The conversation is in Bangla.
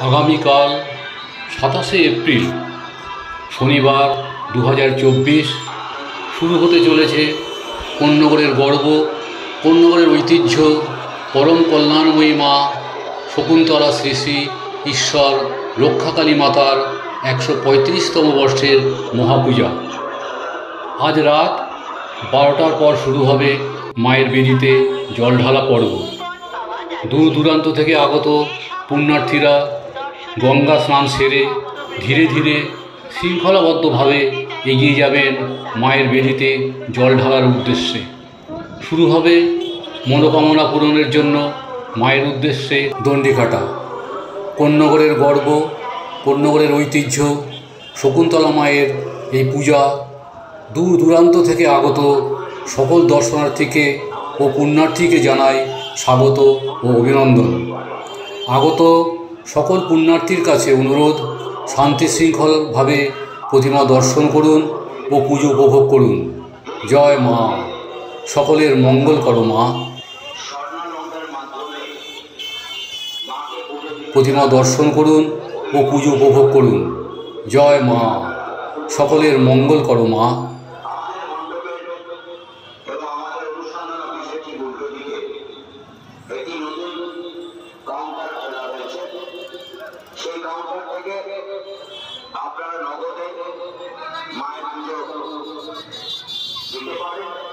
আগামীকাল সাতাশে এপ্রিল শনিবার দু হাজার চব্বিশ শুরু হতে চলেছে কোন্নগরের গর্ব, কোন্নগরের ঐতিহ্য, পরম কল্যাণময়ী মা শকুন্তলা শ্রী শ্রী ঈশ্বর রক্ষাকালী মাতার একশো পঁয়ত্রিশতম বর্ষের মহাপূজা। আজ রাত বারোটার পর শুরু হবে মায়ের বেদিতে জল ঢালা পর্ব। দূর দূরান্ত থেকে আগত পুণ্যার্থীরা গঙ্গা স্নান সেরে ধীরে ধীরে শৃঙ্খলাবদ্ধভাবে এগিয়ে যাবেন মায়ের বেদিতে জল ঢালার উদ্দেশ্যে। শুরু হবে মনোকামনা পূরণের জন্য মায়ের উদ্দেশ্যে দণ্ডিকাটা কন্যগরের গর্ব কন্যগরের ঐতিহ্য, শকুন্তলা মায়ের এই পূজা দূর দূরান্ত থেকে আগত সকল দর্শনার্থীকে ও পুণ্যার্থীকে জানাই স্বাগত ও অভিনন্দন। আগত সকল পুণ্যার্থীর কাছে অনুরোধ, শান্তি শৃঙ্খলভাবে প্রতিমা দর্শন করুন ও পুজো উপভোগ করুন। জয় মা। সকলের মঙ্গল করো মা। প্রতিমা দর্শন করুন ও পুজো উপভোগ করুন। জয় মা। সকলের মঙ্গল করো মা। নতুন সেই কাউন্টার থেকে আপনারা নগদে মায়ের পুজো দিতে পারেন।